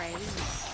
crazy.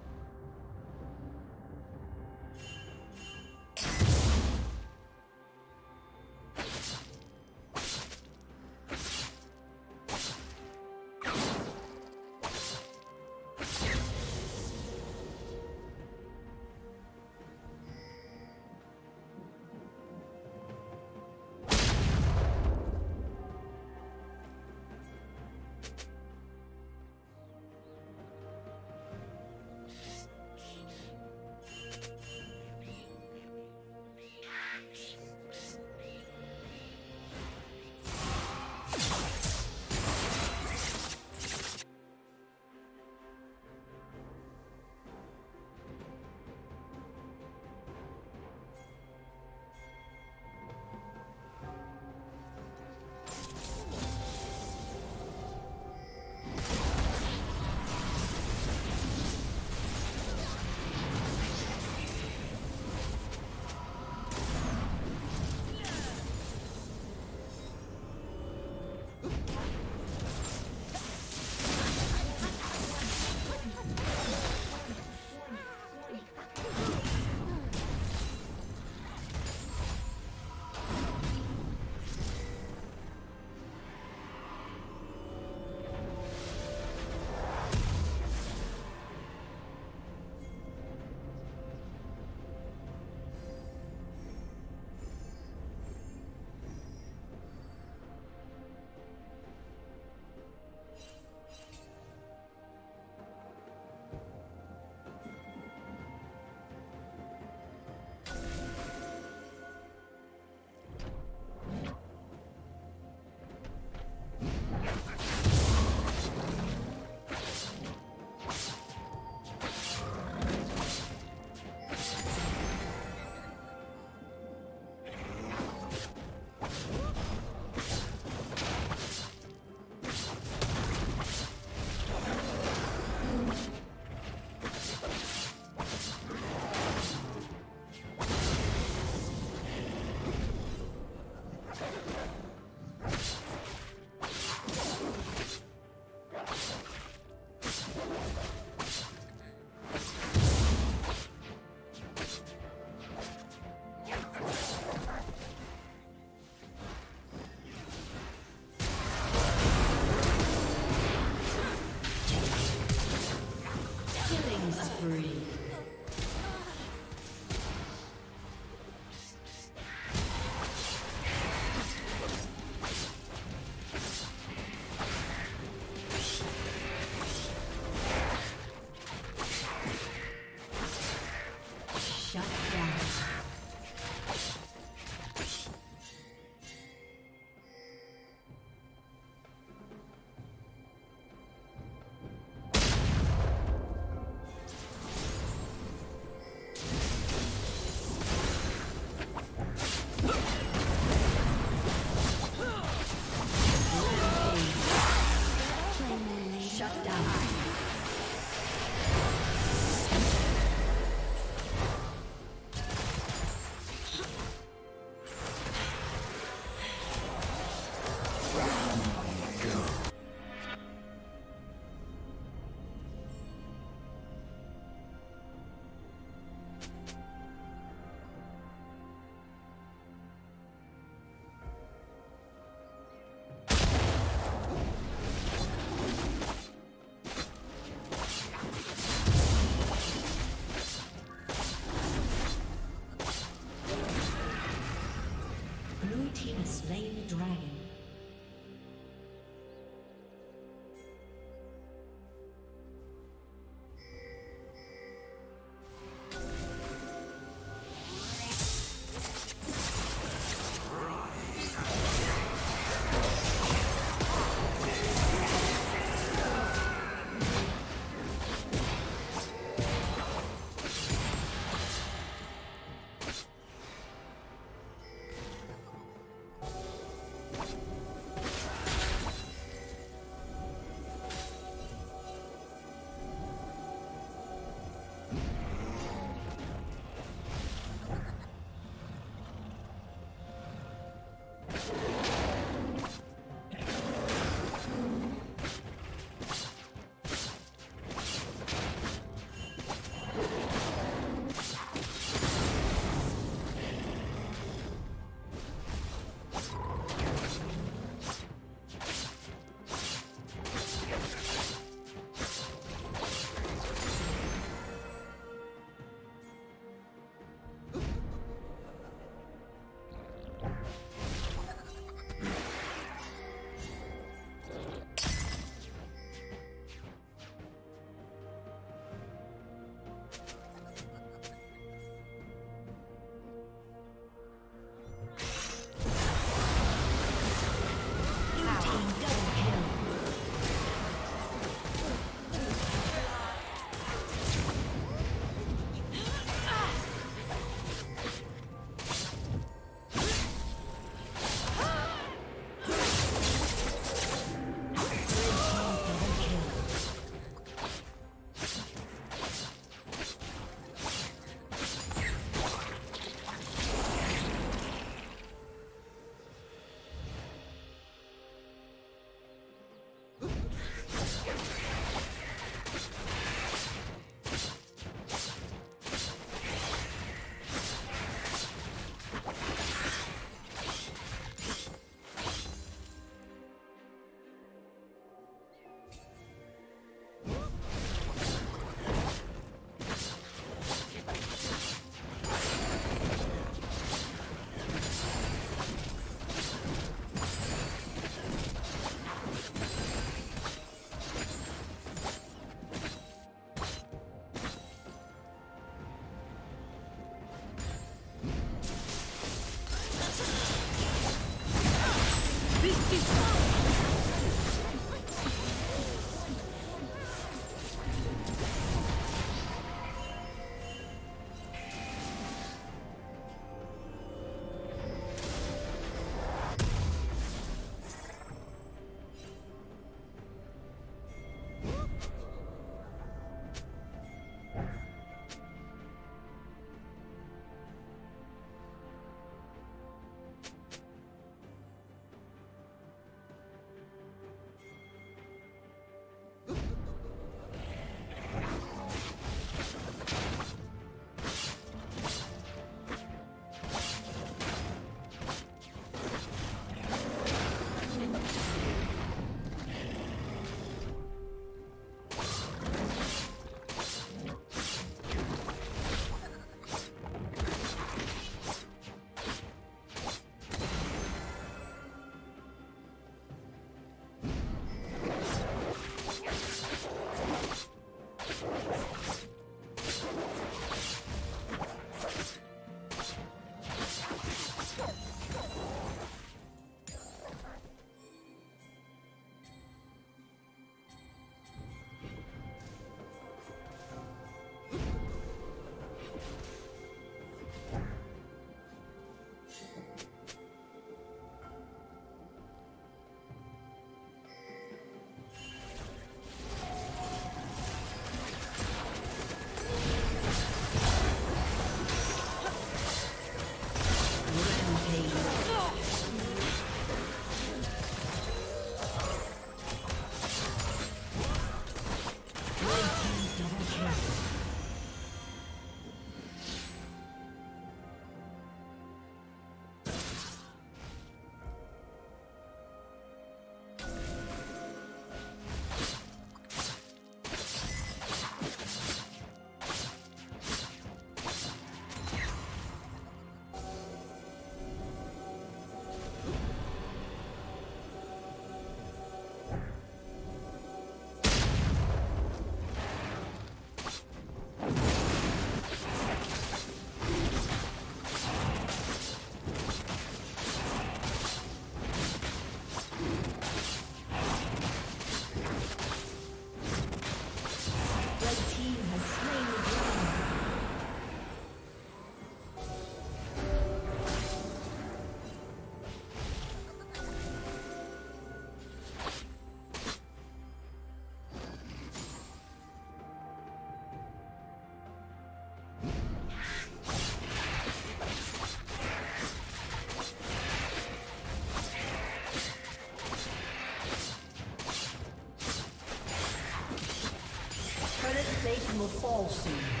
Satan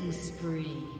Killing spree.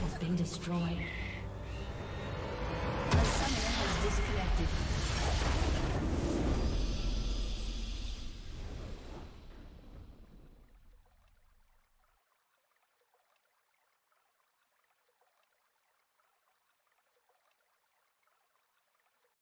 has been destroyed.